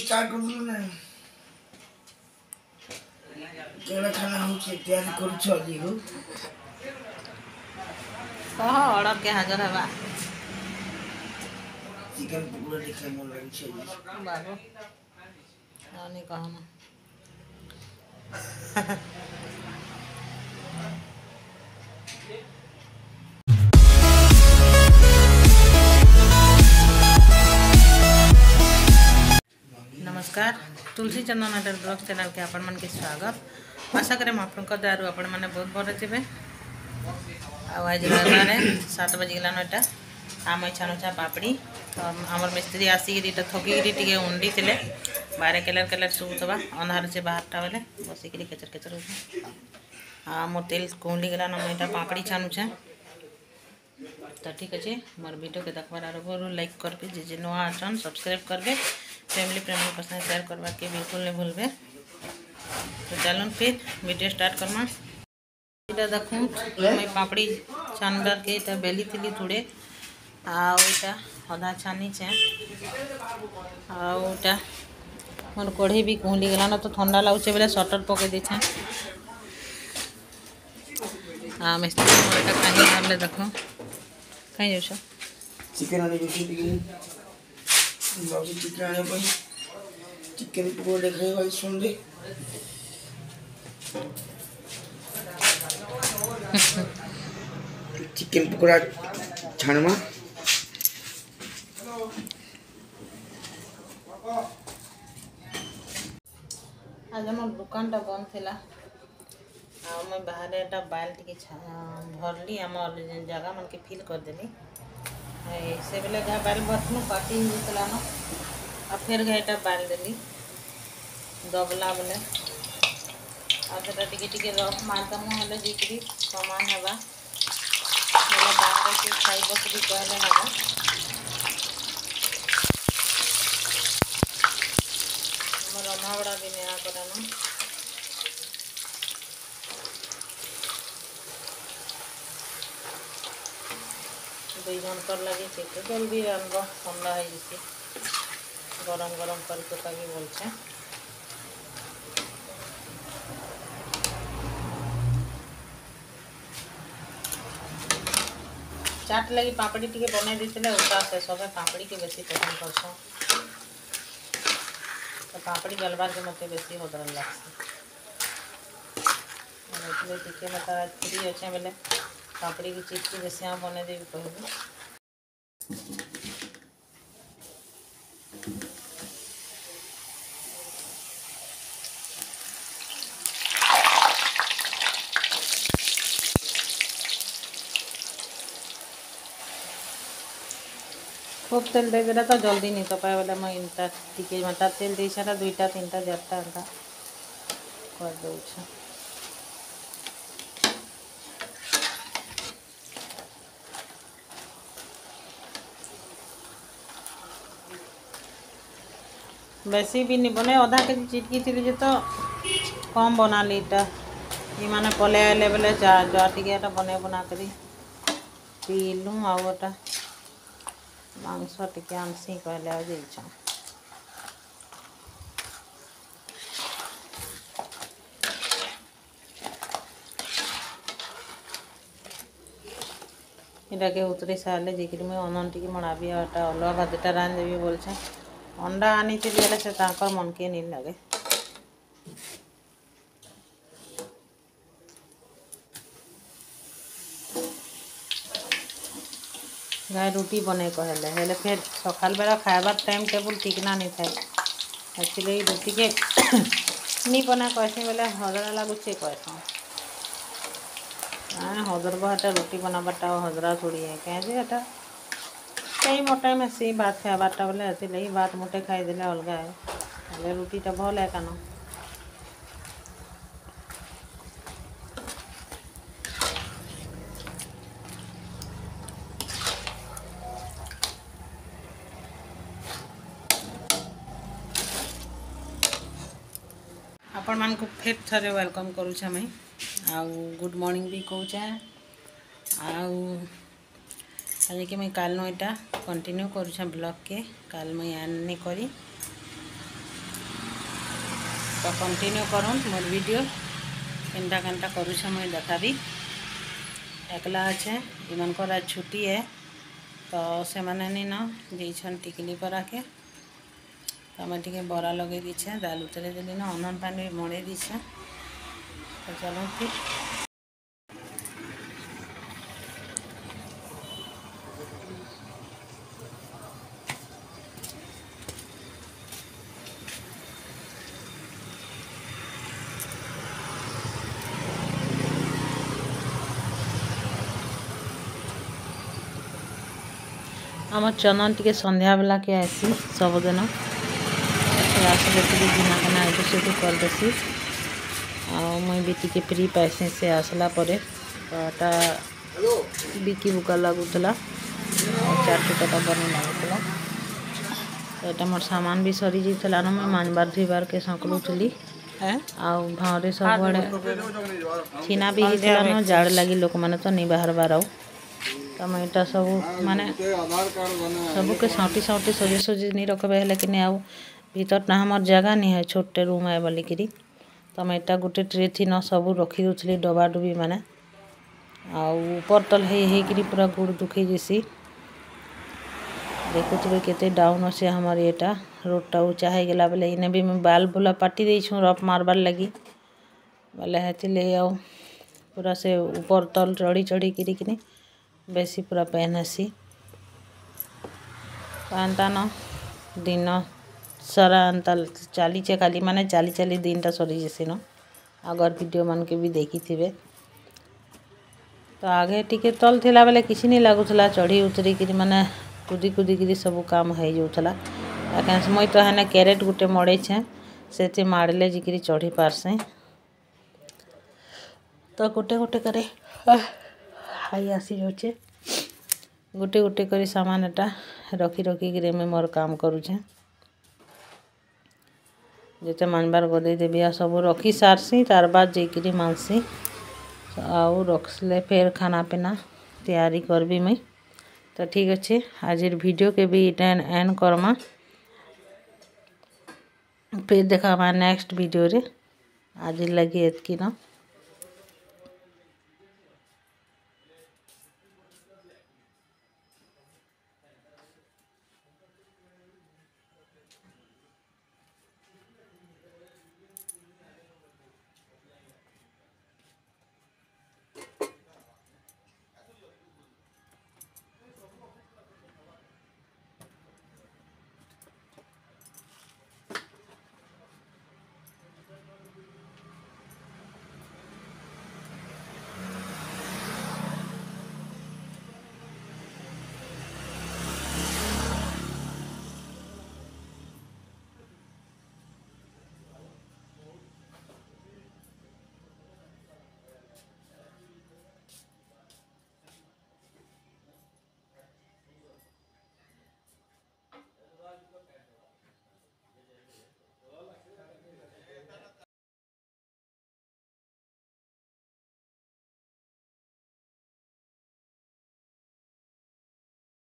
Start कर दिलो ना केड़ा खाना हम से तैयारी कर चली हो कह अड़क के हाजर हवा चिकन पकौड़ा देखे मन लगी छे बाबू नानी कहना Thank you. नमस्कार तुलसी चंदन अटल ब्लग चैनल के आपण मन के स्वागत आशा करें आप द्वारा आपण मैंने बहुत भल थे आज रविवार सात बजगला नईटा आम छानुछा पापड़ी तो आमर मिस्त्री आसिक थकिकी टे उंडी थे कलर केलर केलर शुभुवा अंधार से बाहरटा बेले बसिक केचर केचर हो मोर तेल कौंडी गला ना मुझे पापड़ी छानुछे तो ठीक अच्छे मोर भिड के देखार आरभ लाइक करके जे जे नुआ आसन सब्सक्राइब करके फैमिली फ्रेंड के संग शेयर करवा के बिल्कुल नहीं भूलबे तो चलन फिर भिड स्टार्ट करमा इटा देख मैं पापड़ी छान के बेली थी थोड़े आईटा अदा छानी छे आईटा मोर कढ़ी भी कुहली गलान तो ठंडा लगे बोले सटर पकई देखा मिस्त्री खाई देख कहीं जाओ चिकन आने की चिकन आने भाई चिकन पकौड़े खाए भाई सुन दे चिकन पकौड़ा छानवा आज आम दुकान बंद थी आ मैं बाहर एटा बाल टिके भरली आम जगह मन के फिल कर देली ए से बेले जा बाल भरनु पार्टी होतला आ फिर गैटा बाल देली दबला बोले आ रफ मारता म होले जिकरी खाई बस भी कहले हवा हमर रमावड़ा दिने आ करना दुई घंटा लगे चेटे जल्दी रानब ठंडा हो गरम गरम कर चाट लगी पापड़ी टी बन से सब पापड़ी के बेस पसंद कर तो पापड़ी गलबार के मत बेस हदर लगे मतलब फ्री अच्छे बोले କାକୁଡ଼ିକି ଚିପ୍ସ ବେଶୀ ଆଉ ବନେଇଦେବି କହିବୁ খুব তেল দিয়ে দিলে তো জলদি নিতে পারে বলে আমি ইনটা টিকে মাথার তেল দিয়ে সেটা দুইটা তিনটা চারটা এটা করে দেবছে ବେଶୀ ବି ନି ବନେ ଅଧା କେଜି ଚିଟକିଥିଲି ଯେ ତ କମ୍ ବନାଲି ଇଟା ଇମାନେ ପଲେଇ ଆଇଲେ ବେଲେ ଚା ଚା ଟିକେ ଏଟା ବନେଇ ବନା କରି ପିଇଲୁ ଆଉ ଏଟା ମାଂସ ଟିକେ ଆନ୍ସି କହିଲେ ଆଉ ଦେଇଛନ୍ ଏଟାକେ ଉତୁରି ସାରିଲେ ଯାଇକିରି ମୁଇଁ ଅନନ୍ ଟିକେ ମଣାବି ଆଉ ଏଟା ଅଲଗା ଭାତଟା ରାନ୍ଧିଦେବି ବୋଲଛେଁ अंडा आनी से मन के नहीं लगे गाय रुटी बने कहले हेले फिर सकाल बेला खाबार टाइम टेबुल ठीक ना नहीं था एक्चुअली रुटी के नहीं बना कहसी बोले हजरा लगुचे कहसन हजर बहटा रुटी बनाबाटा हजरा थोड़ी है कहते हैं कई मोटे में सी भात खाबार बोले हे बात मोटे खाई अलग है रुटी तो भल है कान आपण मानक फेर थे वेलकम करुचे मुई आ गुड मॉर्निंग भी कौचे आ আজকে কি মুই কাল এটা কন্টিনিউ করছা ব্লগকে কাল মুই আনি করি তো কন্টিনিউ করুন মোর ভিডিও কেনটা কেনটা করুছে মুই দেখাবি একলা আছে ইমানকর আজ ছুটি এ তো সেমানে নিন দিয়েছেন টিকলি পরাকে তো আমার টিকে বড়া লগাই দিছে ডাল উতরে দিলি না অনন পানি মরে দিছে তো চলুন ঠিক আমার ଚନ୍ଦନ ଟିକେ ସନ୍ଧ୍ୟାବେଲାକେ ଆଏସି ସବୁଦିନ ଆସିଲେ ଟିକେ ଘିନାକନା ଏଠୁ ସେଠୁ କରିଦେସି ଆଉ ମୁଇଁ ବି ଟିକେ ଫ୍ରି ପାଇସି ସେ ଆସିଲା ପରେ ଟଙ୍କା ବିକି ବୁକା ଲାଗୁଥିଲା ଆଉ ଚାରିଶହ ଟଙ୍କା ବନେଇ ଲାଗୁଥିଲା ଏଇଟା ମୋର ସାମାନ ବି ସରିଯାଇଥିଲା ନା ମୁଇଁ ମାନିବାର ଧୋଇବାରକେ ସଙ୍କଳୁଥିଲି ଆଉ ଭାଉଁରେ ସବୁଆଡ଼େ ଛିନା ବି ହେଇଥିଲା ନା ଜାଡ଼ ଲାଗି ଲୋକମାନେ ତ ନେଇ ବାହାରବାର ଆଉ तुम यहाँ सब मान सब साउटी साउटी सजी सजी नहीं रखे आउ भर ना मोर जगह नहीं है छोटे रूम है बोल तुम यहाँ गोटे ट्रे थी न सब रखी दूसरी डबा डुबी मान आऊपर तल है पूरा गोड़ दुखे जैसी देखु थे के डाउन अच्छे हमारे यहाँ रोड टा उचा हो गला बोले इन्हें भी बाल बुला पाटी देछ रफ मारबार लगी बोले हेती पूरा से ऊपर तल चढ़ी चढ़ी कर बेसी पूरा पेन आसी एंता न दिन सारा एंता चलीचे खाली मान चाली चाली दिन टा सरी जैसी न आगर भिडियो मान के भी देखी थे तो आगे टिके तल थिला बेले किसी नहीं लगुला चढ़ी उतरी कि मैंने कूदी कूदी कि सब काम हो जाऊला मुई तो हेने कैरेट गुटे मड़े छे से मारे जी चढ़ी पारसे तो गोटे गोटे करे ଖାଇ ଆସିଯାଉଛେ ଗୋଟେ ଗୋଟେ କରି ସାମାନ୍ ଏଟା ରଖି ରଖିକିରି ମୁଇଁ ମୋର୍ କାମ୍ କରୁଛେଁ ଯେତେ ମାନ୍ବାର୍ ଗଦେଇଦେବି ଆଉ ସବୁ ରଖି ସାର୍ସିଁ ତାର୍ ବାଦ୍ ଯାଇକିରି ମାନ୍ସିଁ ଆଉ ରଖ୍ଲେ ଫେର୍ ଖାନାପିନା ତିଆରି କର୍ବି ମୁଇଁ ତ ଠିକ୍ ଅଛେ ଆଜିର୍ ଭିଡ଼ିଓକେ ବି ଇଟା ଏଣ୍ଡ୍ କର୍ମା ଫେର୍ ଦେଖ୍ମା ନେକ୍ସଟ୍ ଭିଡ଼ିଓରେ ଆଜିର୍ ଲାଗି ଏତ୍କିନ